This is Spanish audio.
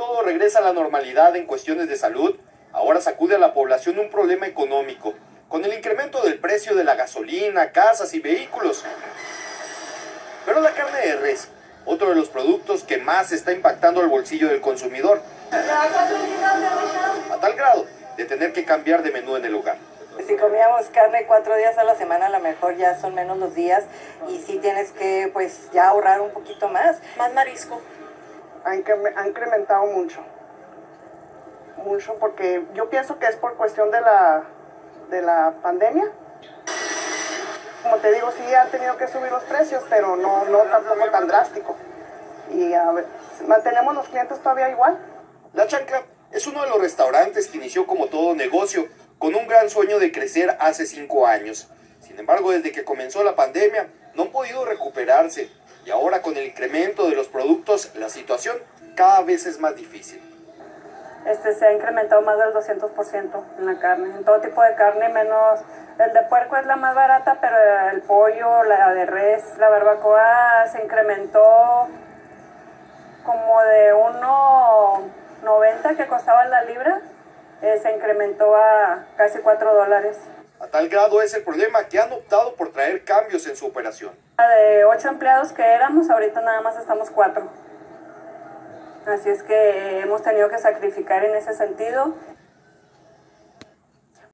todo regresa a la normalidad en cuestiones de salud, ahora sacude a la población un problema económico, con el incremento del precio de la gasolina, casas y vehículos. Pero la carne de res, otro de los productos que más está impactando al bolsillo del consumidor, a tal grado de tener que cambiar de menú en el hogar. Si comíamos carne cuatro días a la semana, a lo mejor ya son menos los días y sí tienes que pues ya ahorrar un poquito más. Más marisco. Ha incre- ha incrementado mucho. Mucho porque yo pienso que es por cuestión de la, de la pandemia. Como te digo, sí han tenido que subir los precios, pero no, no tampoco tan drástico. Y a ver, mantenemos los clientes todavía igual. La Chancla es uno de los restaurantes que inició como todo negocio, con un gran sueño de crecer hace cinco años. Sin embargo, desde que comenzó la pandemia, no han podido recuperarse y ahora con el incremento de los productos, la situación cada vez es más difícil. este, se ha incrementado más del 200% en la carne, en todo tipo de carne, menos el de puerco es la más barata, pero el pollo, la de res, la barbacoa se incrementó como de 1.90 que costaba la libra, eh, se incrementó a casi 4 dólares. A tal grado es el problema que han optado por traer cambios en su operación. De 8 empleados que éramos, ahorita nada más estamos 4. Así es que hemos tenido que sacrificar en ese sentido